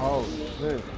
Oh, shit.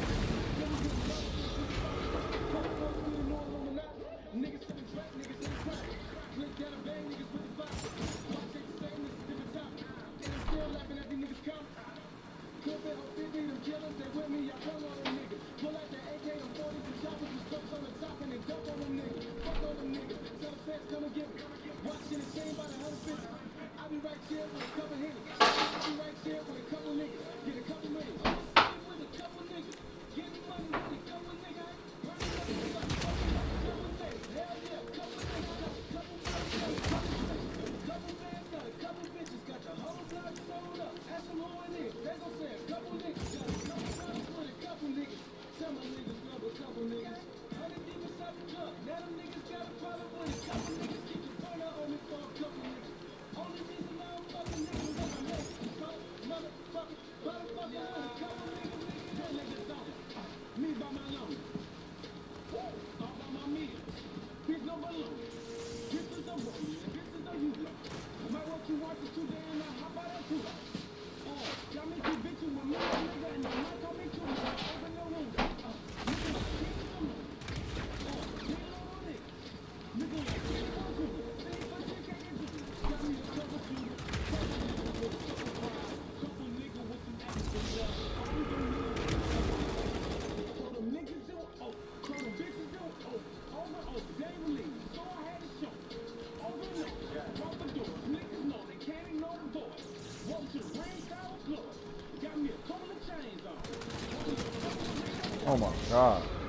right there with a here. of Henny. She right there with Oh my god.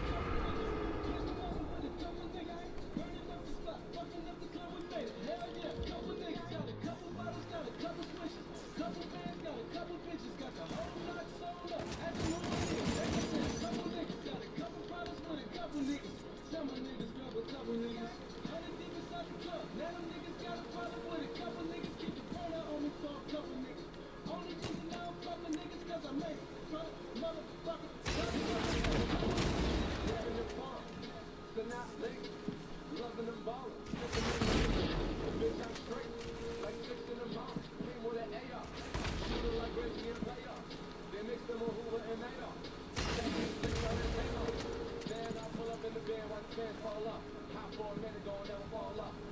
Can't fall up. Hop for a minute, going down, fall up.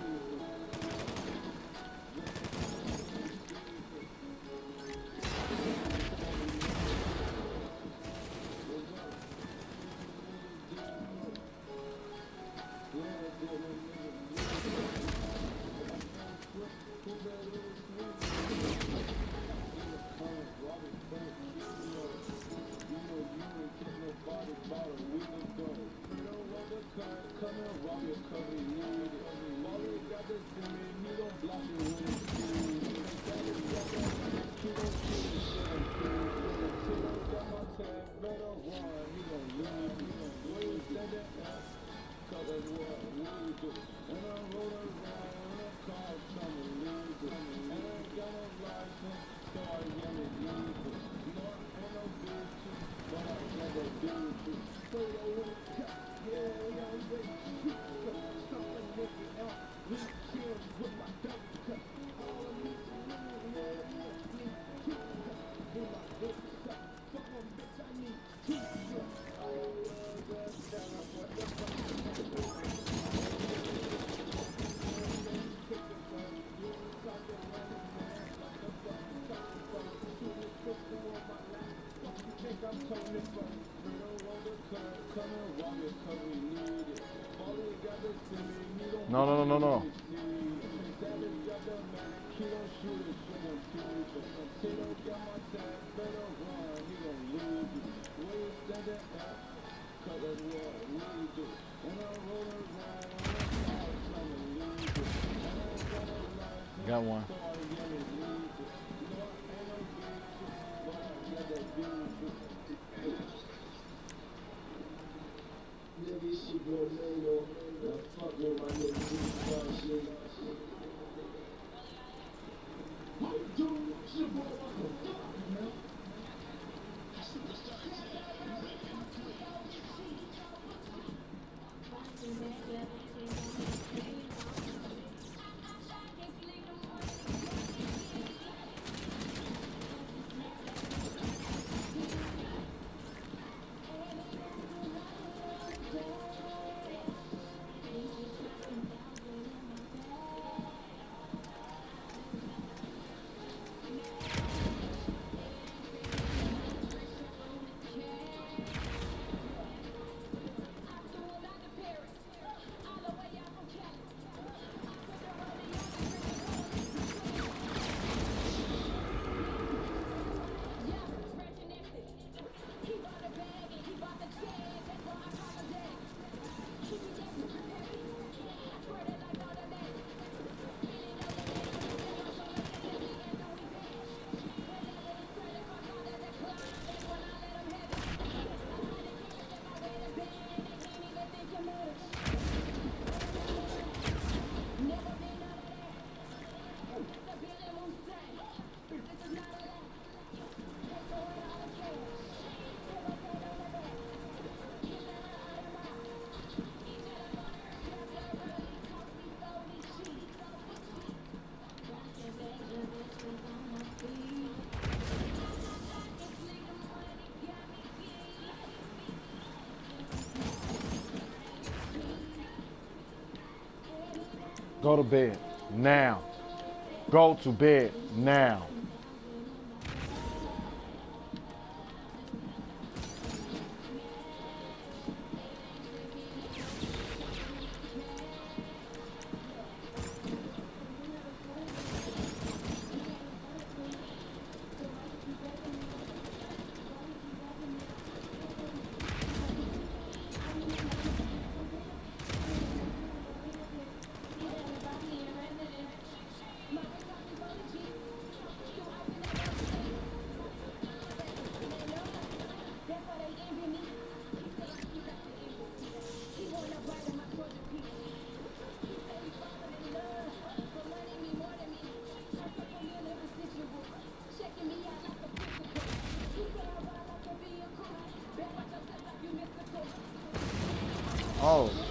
No, no, no, no, no. Got one. Yo, your boy, Go to bed now. Go to bed now.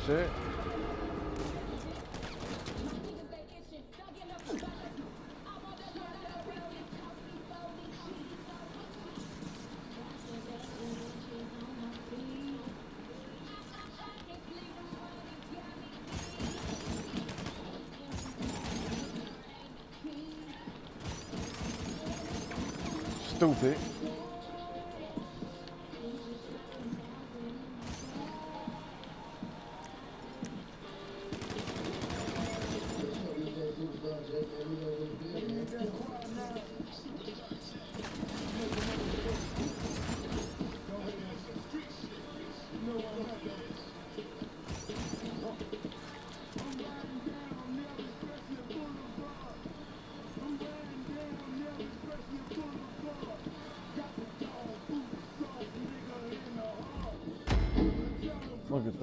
Shit. Stupid.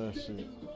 らしい。